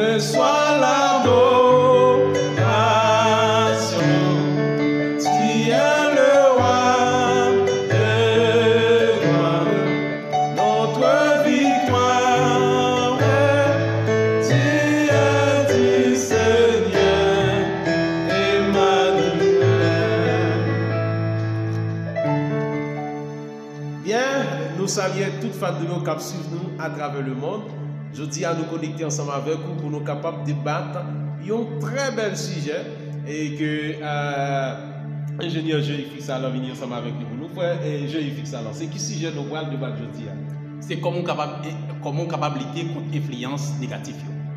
Reçois l'adoration. Tu es le roi de gloire. Notre victoire tu es du Seigneur Emmanuel. Bien, nous saluons de nous qui suivent nous à travers le monde. Je dis à nous connecter ensemble avec vous pour nous capables de débattre. un très bel sujet et que euh, ingénieur Jérémy alors venir ensemble avec nous. Nous frère et Jérémy alors c'est qui sujet nous allons débattre aujourd'hui hein? C'est comment capable comment capable lutter contre influence négative.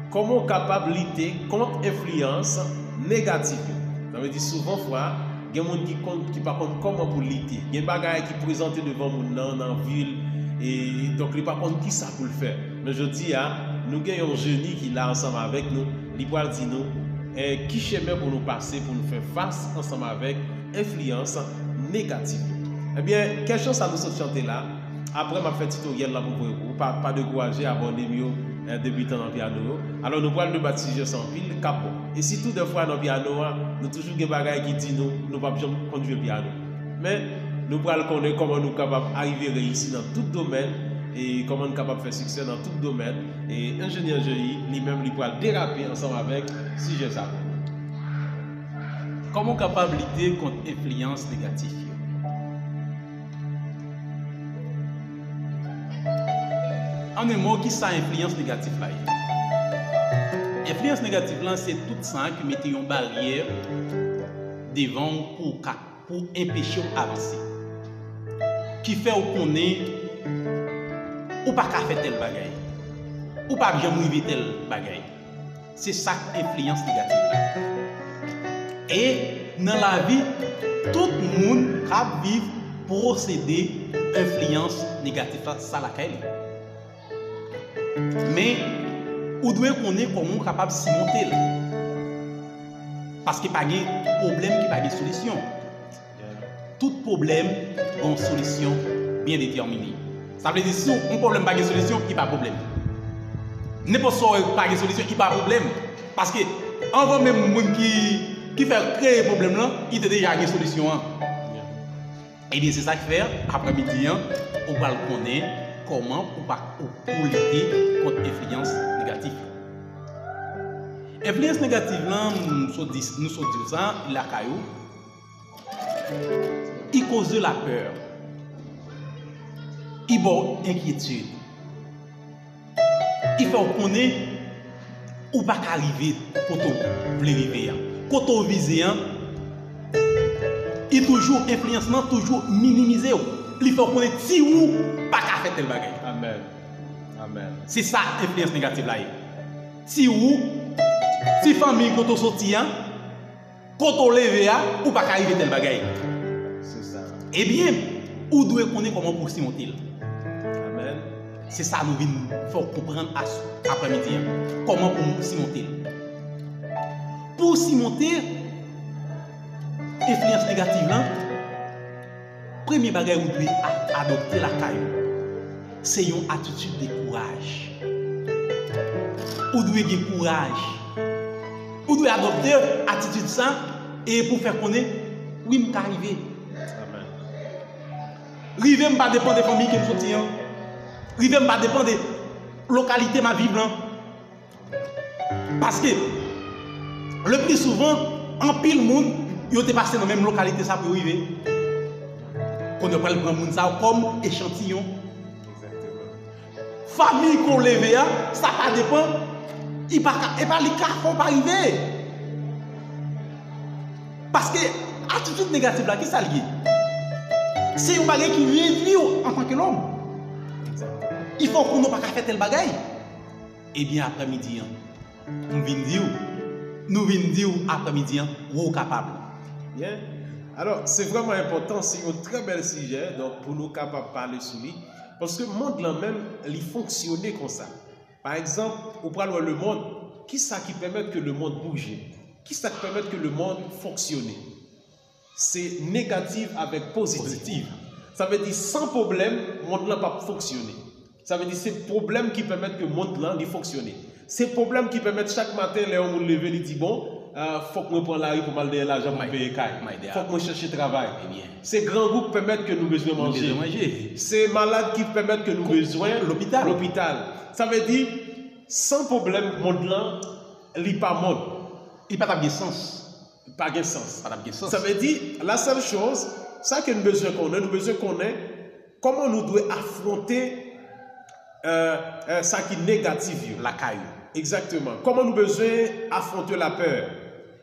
Comment capable lutter contre influence négative Ça veut dire souvent fois il y a des gens qui compte qui pas compte comment pour lutter? Il y a des bagages qui présentent devant nous dans la ville et donc il pas compte qui ça pour le faire. Mais je dis à nous avons un génie qui est là ensemble avec nous, il va dire nous eh, qui chemin pour nous passer pour nous faire face ensemble avec influence négative. Eh bien, quelle chance à nous chanter là? Après, ma fait tutoriel là pour vous. Pas, pas de courage, abonnez-vous euh, débutant dans le piano. Alors, nous parlons de baptême sans pile, capot. Et si tout des fois dans le piano, hein, nous toujours des bagages qui disent nous, ne pouvons pas conduire le piano. Mais nous parlons comment nous sommes capables d'arriver réussir dans tout domaine et comment nous sommes capables de faire succès dans tout domaine. Et ingénieur GI, lui-même, lui pourra déraper ensemble avec sujet ça. Comment capable lutter contre influence négative? En un mot, qui ça influence négative là? Influence négative là, c'est tout ça qui mettait une barrière devant pour pour empêcher ou avancer. Qui fait ou connaît Ou pa ka fè tel bagay. Ou pa jèm ou yve tel bagay. Se sak influence negatif la. E nan la vi, tout moun kap viv prosede influence negatif la sa lakay li. Men, ou dwe konen kon moun kapab si monte la. Paske pa gen problem ki pa gen solisyon. Tout problem gen solisyon bien determini. Ça veut dire si un problème pas de solution, il n'y a pas de problème. N'importe quoi pas de solution, il n'y a pas de problème. Parce que avant même monde qui, qui fait créer problème là, il a déjà une solution. Et bien c'est ça qu'il fait, après-midi, on va le connaître comment on va lutter contre l'influence négative. Influence négative là, nous sommes dit ça, la caillou, il cause de la peur. Il bon inquiétude, il fait qu'on connaît ou pas qu'arriver quand on veut arriver. Quand on vise, il toujours influence toujours minimisé ou. Il faut connaître si ou pas qu'à faire tel bagage. Amen. Amen. C'est ça influence négative là. Si ou si famille quand on sorti hein, quand on lève ou pas qu'à arriver tel bagage. C'est ça. Eh bien, ou doit connaître comment pour s'y monter. Se sa nou vin fò koupran apremidi an. Koman pou si monte? Pou si monte, efliyans negatif lan, premye bagay ou dwe adopte la kayo, se yon atitude de kouraj. Ou dwe gen kouraj. Ou dwe adopte atitude san, e pou fèr konen, wim ka rive. Rive mba depan de fami kem soti an. Rive m pa depan de lokalite ma vive lan. Paske, le pli souvan, an pil moun, yo te pase nan menm lokalite sa pou yo rive. Kon yo prel pran moun sa, kom echantiyon. Fami kon leve ya, sa pa depan, i pa, e pa li ka kon pa rive. Paske, atitude negatif la ki sa liye? Se yon bagay ki vye vye yo an tanke lom. Il faut qu'on n'a pas faire tel bagay. Eh bien, après-midi, hein, nous venons dire, nous venons dire après-midi, hein, ou capable? Bien. Alors, c'est vraiment important, c'est un très bel sujet, donc pour nous capables de parler sur lui. Parce que le monde là même, il fonctionne comme ça. Par exemple, au prendre le monde, qui ça qui permet que le monde bouge? Qui ça qui permet que le monde fonctionne? C'est négatif avec positif. Ça veut dire sans problème, le monde là pas fonctionner. Ça veut dire c'est le problème qui permet que le monde là il fonctionne. C'est le problème qui permet chaque matin, les hommes lever, ils disent bon, euh, faut que je prenne la rue pour mal de l'argent pour payer caille. Faut que je cherche travail. Eh. C'est grands groupes qui permettent que nous besoin Nous manger. manger. C'est malades qui permettent que nous besoin l'hôpital. L'hôpital. Ça veut dire, sans problème, monde là, il pas monde. Il n'y a pas de sens. Pas de sens. Pas de sens. Ça veut dire, la seule chose, ça que nous besoin qu'on ait, nous besoin qu'on ait, comment nous devons affronter euh, euh, ça qui est négatif. La caille. Exactement. Comment nous besoin affronter la peur?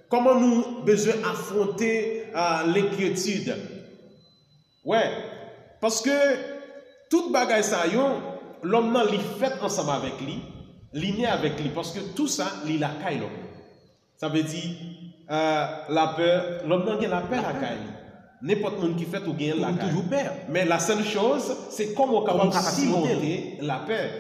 Comment nous besoin affronter euh, l'inquiétude? Ouais. Parce que toute bagaille ça l'homme nan li fait ensemble avec lui, li né avec lui parce que tout ça li la caille l'homme. Ça veut dire la peur, l'homme nan la peur la caille. N'importe monde qui fait ou gagne la toujours peur. Mais la seule chose, c'est comment on est capable surmonter. la peur.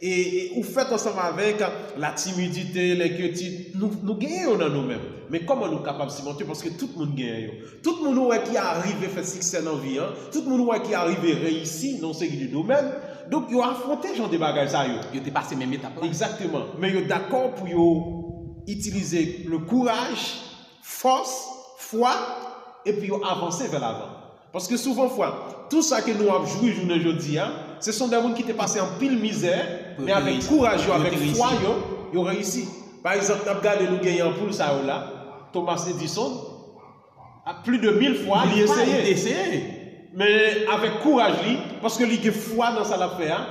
Et, vous faites ensemble avec la timidité, l'inquiétude, nous, nous gagnons dans nous-mêmes. Mais comment nous sommes capables de surmonter Parce que tout le monde gagne. Tout le monde qui arrive à faire succès dans la vie, hein. tout le monde qui arrive à réussir dans ce domaine. Donc, ils ont affronté genre de bagages. ça, yo. Il était passé même étape là. Exactement. Mais ils sont d'accord pour utiliser le courage, force, foi, et puis avancer vers l'avant. Parce que souvent, fois, tout ça que nous avons joué journée aujourd'hui, hein, ce sont des gens qui étaient passés en pile misère, mais avec courage, avec foi, ils ont réussi. Par exemple, nous avons regardé nous gagner en poule, ça là, Thomas Edison, a plus de mille fois, il a essayé. Mais avec courage, parce que lui a foi dans sa affaire,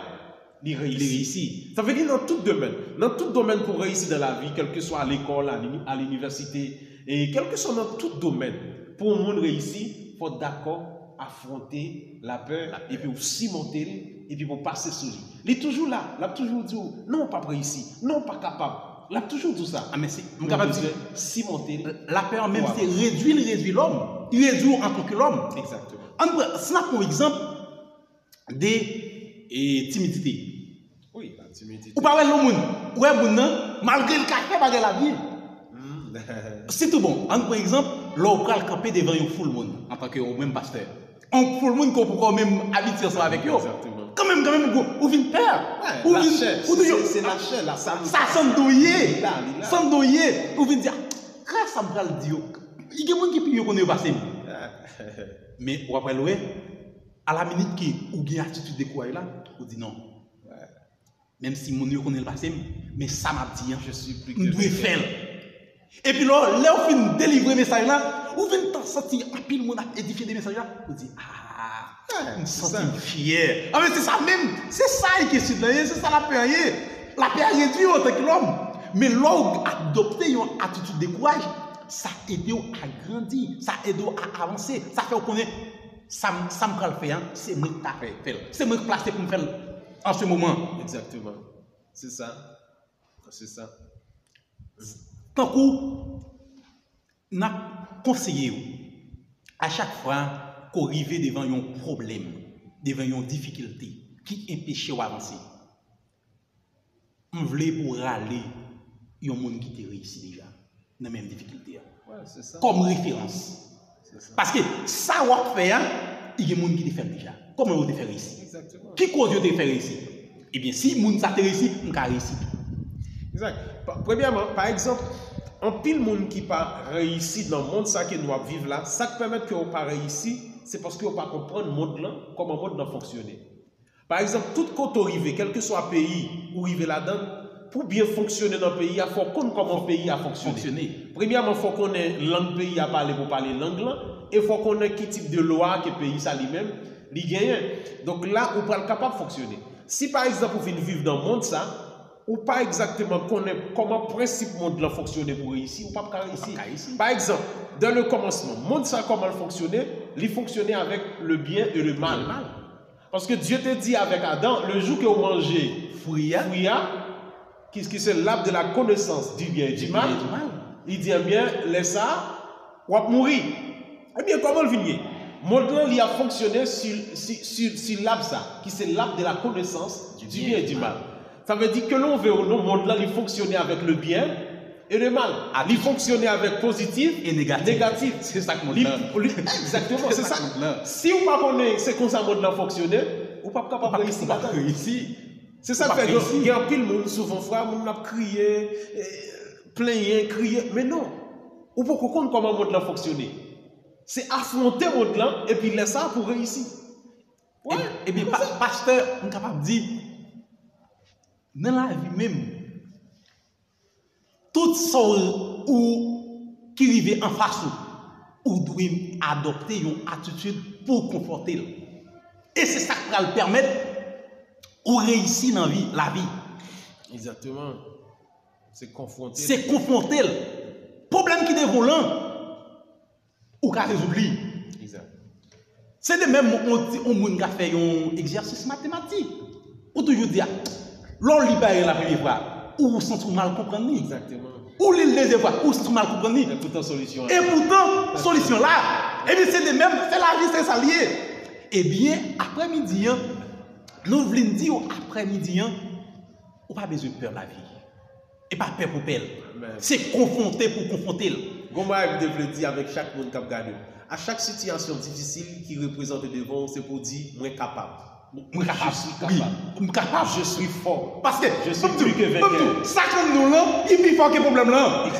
il réussit. Il réussit. Ça veut dire dans tout domaine. Dans tout domaine pour réussir dans la vie, quel que soit à l'école, à l'université, et quel que soit dans tout domaine, pour un monde réussir, il faut d'accord affronter la peur, et puis aussi monter, et puis pour passer sur lui. Il est toujours là, il a toujours dit, non, pas réussi, non, pas capable. Il a toujours dit ça. Ah, mais c'est. Je capable de dire. monter. La peur même, c'est réduire, il réduit l'homme. Il réduit en tant que l'homme. Exactement. Cela pour exemple des et, timidité. Oui, la timidité. Ou pas ouais l'homme, nan, malgré le café, malgré la vie. Hmm. C'est tout bon. On par exemple, on le camper devant un full monde en tant que même pasteur. Un full monde qu'on quand même habiter ensemble avec eux. Quand même, quand même, ou vient peur. Ou la vient- c'est- la chair, là, ça Ça. Sonne douillé. Ou vient dire, quand ça me Dieu, il y a des gens qui peuvent connaître passer. Mais ou après à la minute qui ou gain attitude de quoi là, ou dit non. Même si mon yo connaît le passé, mais ça m'a dit, hein, Je suis plus on que doit le faire. Et puis là, là, on fin délivrer message là, ou vient t'en sortir un pile mon a édifié des messages là, on dit ah, on c'est sent ça. fier. Ah mais c'est ça même, c'est ça qui est question là, c'est ça la paix. La paix réduit en tant que l'homme. Mais là, où adopter une attitude de courage, ça aide à grandir, ça aide à avancer, ça fait qu'on est ça me- ça me le faire, hein. c'est moi qui t'a fait, fait. c'est moi qui placé pour me faire en ce moment. Exactement. C'est ça. C'est ça. Tankou, nan konseye ou, a chak fwa ko rive devan yon problem, devan yon difikilte, ki empeshe wavansi. M vle pou rale yon moun ki te reisi deja, nan menm difikilte ya. Ouais, Kom referans. Paske sa wak fe ya, yon moun ki te fer deja. Kom yo te fer reisi. Ki koz yo te fer reisi? Ebyen si moun sa te reisi, m ka reisi. Exact. Premièrement, par exemple, en pile monde qui pas réussi dans le monde ça que nous vivons là, ça qui permet que vous pas réussi, c'est parce que vous pas comprendre le monde là, comment le monde là fonctionner. Par exemple, tout côté arrivé, quel que soit le pays où arrivé là-dedans, pour bien fonctionner dans le pays, il faut connaître comment le pays a fonctionné. Premièrement, il faut qu'on ait langue pays à parler pour parler langue là, et il faut qu'on ait quel type de loi que le pays ça lui-même, lui gagne. Donc là, on peut être capable de fonctionner. Si par exemple, vous venez vivre dans le monde ça, ou pas exactement connaître comment le principe monde là fonctionner pour réussir, ou pas pour réussir. Par exemple, dans le commencement, monde ça comment il fonctionnait, il fonctionnait avec le bien et le mal. Parce que Dieu te dit avec Adam, le jour que vous mangez Fruit, qui qui c'est l'arbre de la connaissance du bien et du mal, il dit, eh bien, laisse ça, ou mourir. Eh bien, comment le vigner Maintenant, il a fonctionné sur, sur, sur, sur l'arbre ça, qui c'est l'arbre de la connaissance du, bien, et du mal. Ça veut dire que l'on veut au monde là, il fonctionnait avec le bien et le mal. Ah, il fonctionnait avec positif Et négatif. négatif. C'est ça que mon là. Exactement, c'est ça. là. Si vous ne pas connaissez c'est comme ça monde là fonctionner, vous pas capable de réussir pas là-dedans. réussir. Se sa fè gen apil moun soufan fwa, moun ap kriye, plenye, kriye, men non. Ou pou kou kon koman moun lan foksyone. Se afronte moun lan, epi lè sa pou reysi. Ebi, pasteur, moun kapap di, nan la vi mèm, tout sol ou ki rive an fasyo, ou dwi adopte yon atitude pou konforte lè. E se sa pral permèt ou reysi nan vi, la vi. Exactement. Se konfronte lè. Se konfronte lè. Problem ki devon lan, ou ka rezoubli. Se de mèm, ou moun ka fè yon egzersis matematik. Ou toujou diya, ah, ya, lò li baye la vwa, ou ou sentou mal kompren ni. Ou leze vwa, ou sentou mal kompren ni. E poutan solisyon la. E poutan solisyon la. E bi se de mèm, se la vi se salye. E bien, apre midi, nou vlin di ou apre midi, ou pa bezou pèr la vi. E pa pèr pou pèl. Se konfonte pou konfonte l. Goma e vde vle di avèk chak moun kap gade. A chak sityasyon difisil ki reprezentè devon, se pou di mwen kapab. Mwen kapab. Mwen. Je suis fort. Paske, nou lan, yi pi fò ke problem lan.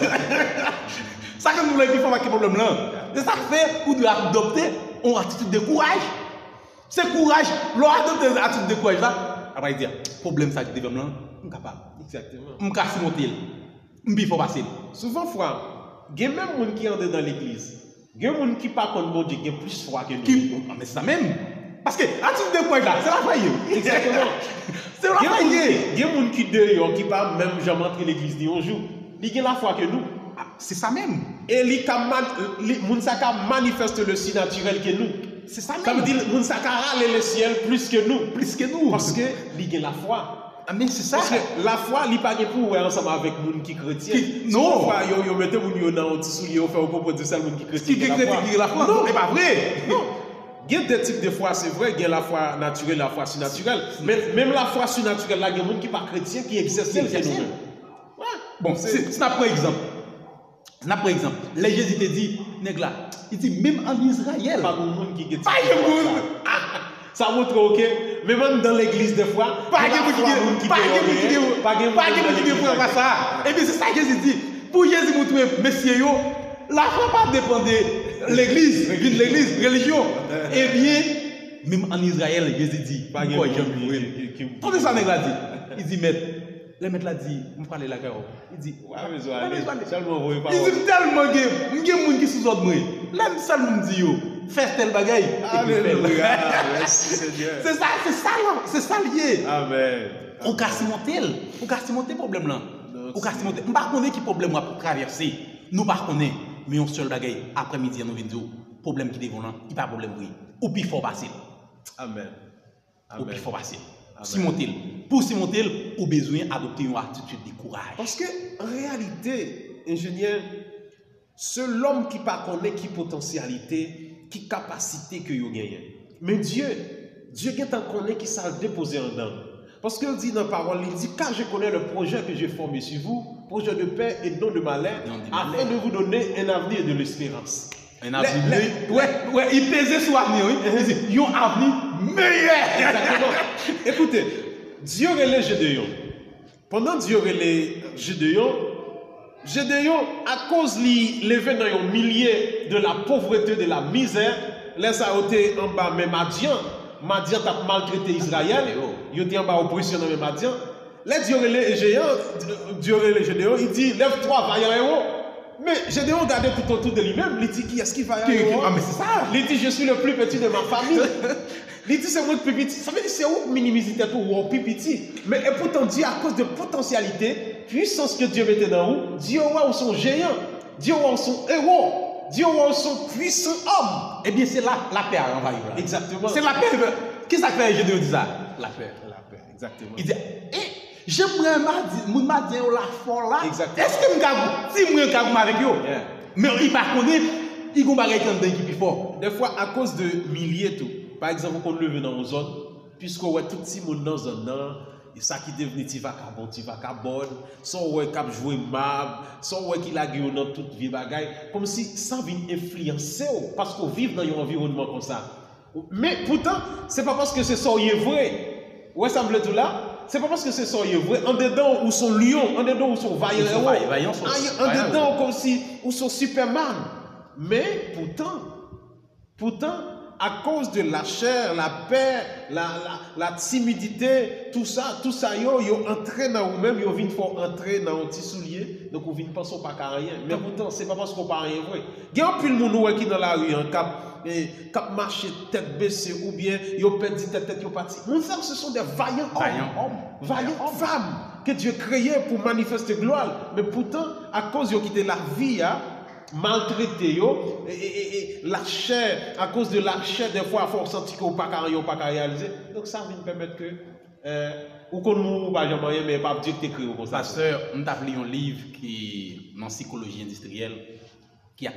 Sakon nou lan, yi pi fò ke problem lan. De sak fè, ou dwe adopte, ou atitude de kouraj. Se kouraj, adopte atitude de kouraj la, apay di ya, problem sa ki devon lan, mwen kapab. Mwen kasi motil. Mwen pi fò basil. Souvan fwa, gen men moun ki yande dan l'eglise, gen moun ki pa kon moun di gen plus fwa ke nou. Ame sa men, paske atitude de kouraj la, se la faye. Se la faye. Gen moun ki de yon, ki pa men jam rentre l'eglise di yonjou, li gen la fwa ke nou. Se sa men. E li ka man, moun sa ka manifeste le si naturel ke nou. Se sa men. Sa me di, moun sa ka rale le siel plus ke nou. Plus ke nou. Paske li gen la fwa. Amen, se sa. La fwa li pa gen pou wè ansama avèk moun ki kretien. Non. Yo mette moun yo nan otisou li yo fè ou pou pou di sel moun ki kretien. Ki gen kretien ki gen la fwa. Non, e pa vre. Non. De de fwa, se vre, gen la fwa naturel, la fwa si naturel. Mèm la fwa si naturel la gen moun ki pa kretien ki eksesel gen nou. Bon, se na pou ekzamp. Se na pou ekzamp. Le Jezi te di, neg la, i di mèm an Israel. Pa moun moun ki gen Pa gen moun. Sa moutre ok, mè mèm dan l'eglise de fwa, pa gen moun ki gen, pa gen moun ki gen, pa gen moun ki gen pou yon sa. E bi se sa Jezi di, pou Jezi moutre mesye yo, la fwa pa depande l'eglise, vin l'eglise, religyon. E bi, mèm an Israel, Jezi di, pa gen moun ki gen. Tonde sa neg la di, i di met, le met la di, mou prale la karo, i di, wè mè zo ale, chalman voye pa wè. I di telman gen, mwen gen moun ki sou zot mwen, lèm sal moun di yo. Fè tel. Merci Seigneur. C'est ça, c'est ça là. C'est ça lié. Amen. Ou ka si montel. Ou ka si montel problem lan. Ou ka si montel. Mpa konen ki problem wap traverse. Nou pa konen. Men yon sol bagay. Apre midi an nou vin di ou. Problem ki devon lan. I pa problem wè. Ou pi fò basil. Amen. Ou pi fò basil. Si montel. Pou si montel, ou bezwen adopte yon attitude de kouraj. Parce que, en réalité, ingénieur, se l'homme ki pa konen ki potentialité, ki kapasite ke yo genyen. Men Diyo, Diyo gen tan konen ki sa depose an dan. Paske yo di nan parol, li di, ka je konen le proje ke je forme su vous, proje de paix et non de malè, afen de vous donner un avenir de l'espérance. Un avenir, wè, wè, yi peze sou avenir, wè, yon avenir meyè. Ekoute, Diyo rele Gedeyon. Pendan Diyo rele Gedeyon, Gedeyon, a koz li leve nan yon milye de la povrete, de la mizer, lè sa ote an ba mè Madian, Madian tap maltrete Israel, yote an ba opresyon nan mè Madian, lè Diyorele Gedeyon, yi di, lev 3 vayan ewo, mè Gedeyon gade tout an tout de li mèm, li di ki eski vayan ewo, li di je suis le plus petit de ma famille, li di se mwen pipiti, sa mè di se ou minimizite tou ou pipiti, mè e poutan di a koz de potensyalite, puissance que Dieu mettait dans vous, Dieu a son géant, Dieu a son héros, Dieu a son puissant homme? Eh bien, c'est là la paix on va y voir. Exactement. C'est la paix. Qu'est-ce que ça fait, je dis ça? La paix. La paix, exactement. Il dit, eh, j'aimerais m'a dit, la folle là. Exactement. Est-ce que je si je avec eux Mais il va connaître, il va pas qui plus fort. Des fois, à cause de milliers tout. Par exemple, quand on leve dans une zone, puisqu'on voit tout petit monde dans une zone, E sa ki deveni ti va ka bon, ti va ka bon, son wè kap jwè mab, son wè ki lage yon nan tout vi bagay, kom si sa vin enfliyansè ou, pasko viv nan yon environnement kon sa. Me, poutan, se pa paske se son yon vwè, wè sa mble tout la, c'est pas parce que c'est ça est vrai, en dedans ou son lion, en dedans Ils sont vaillants, sont- en dedans comme si ou son Superman. Mais pourtant, pourtant, à cause de la chair, la peur, la, la, la timidité, tout ça, tout ça, yo, yo entré dans vous-même, yo vient faut entrer dans un petit soulier, donc vous ne pensez pas qu'à rien. Mais pourtant, c'est pas parce qu'on pas rien vrai. Il y a un pile de monde qui dans la rue, en cap, et, cap marché tête baissée, ou bien yo perdu tête, tête, yo parti. Mon frère, ce sont des vaillants hommes. Vaillants femmes que Dieu créait pour manifester gloire. Mais pourtant, à cause de quitter la vie, hein, maltraité, yo, et, et- et la chair, à cause de la chair, des fois, il faut sentir qu'on pas qu'à pas réaliser. Donc ça vient permettre que, euh, ou qu'on nous, pas jamais mais pas Dieu qui t'écrit comme ça. Pasteur, on t'a lu un livre qui dans psychologie industrielle qui a,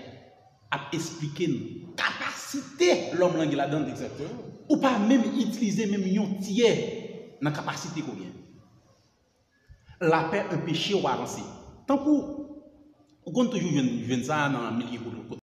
a expliqué une capacité l'homme langue là-dedans Exactement. ou pas même utiliser même un tiers dans la capacité qu'on vient. La paix, un péché ou avancer. Tant que Ou kon toujou jwen sa nan milye koulou.